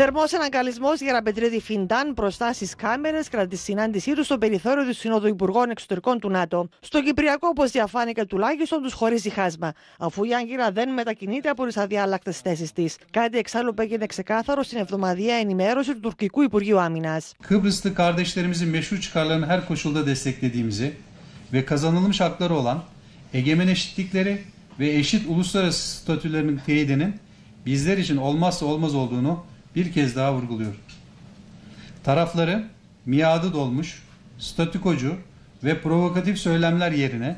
Θερμός αναγκαλισμό για Ραμπετρίδη Φιντάν μπροστά στι κάμερες κατά τη συνάντησή τους στο περιθώριο του Συνόδου Υπουργών Εξωτερικών του ΝΑΤΟ. Στο Κυπριακό, όπως διαφάνηκε τουλάχιστον, τους χωρίζει χάσμα, αφού η Άγκυρα δεν μετακινείται από τις aδιάλακτε θέσεις της. Κάτι εξάλλου που έγινε ξεκάθαρο στην εβδομαδιαία ενημέρωση του τουρκικού Υπουργείου Άμυνας. Kıbrıslı kardeşlerimizin meşru çıkarlarını her koşulda desteklediğimizi ve kazanılmış hakları olan egemen eşitlikleri ve eşit uluslararası statülerinin teyidinin bizler için olmazsa olmaz olduğunu bir kez daha vurguluyor. Tarafları miadı dolmuş, statükocu ve provokatif söylemler yerine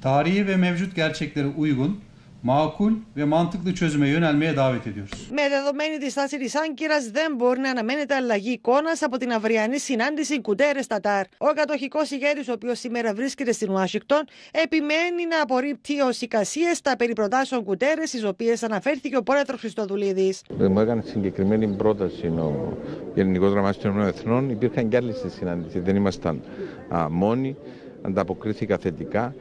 tarihi ve mevcut gerçeklere uygun, makul ve mantıklı çözüme yönelmeye davet ediyoruz. Με δεδομένη τη στάση της Άγκυρας, δεν μπορεί να αναμένεται αλλαγή εικόνας από την αυριανή συνάντηση Κουτέρες Τατάρ. Ο κατοχικός ηγέτης, ο οποίος σήμερα βρίσκεται στην Ουάσιγκτον, επιμένει να απορρίπτει ω εικασίες τα περί προτάσεων Κουτέρες, στι οποίες αναφέρθηκε ο πρόεδρος Χριστοδουλίδης. Μου έκανε συγκεκριμένη πρόταση ο Γενικό Γραμματέα των Εθνών. Υπήρχαν και άλλοι στη συνάντηση. Δεν ήμασταν α, μόνοι. Ανταποκρίθηκα θετικά.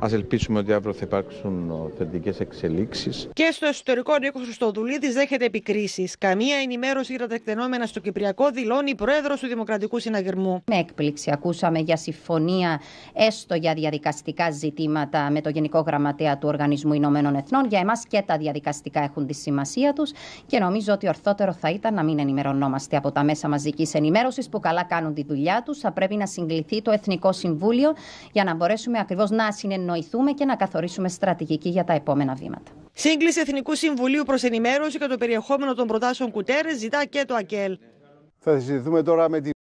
Α ελπίσουμε ότι αύριο θα υπάρξουν θετικέ εξελίξεις. Και στο εσωτερικό, ο Νίκος Χριστοδουλίδης δέχεται επικρίσεις. Καμία ενημέρωση για τα τεκτενόμενα στο Κυπριακό δηλώνει η πρόεδρος του Δημοκρατικού Συναγερμού. Με έκπληξη ακούσαμε για συμφωνία έστω για διαδικαστικά ζητήματα με το Γενικό Γραμματέα του Οργανισμού Ηνωμένων Εθνών. Για εμάς και τα διαδικαστικά έχουν τη σημασία τους και νομίζω ότι ορθότερο θα ήταν να μην ενημερωνόμαστε από τα μέσα μαζικής ενημέρωσης που καλά κάνουν τη δουλειά τους. Θα πρέπει να συγκληθεί το Εθνικό Συμβούλιο για να μπορέσουμε ακριβώς να συνεννοηθούμε συνεννοηθούμε και να καθορίσουμε στρατηγική για τα επόμενα βήματα. Σύγκληση Εθνικού Συμβουλίου προς ενημέρωση για το περιεχόμενο των προτάσεων Κουτέρες ζητά και το ΑΚΕΛ. Θα συζητηθούμε τώρα με την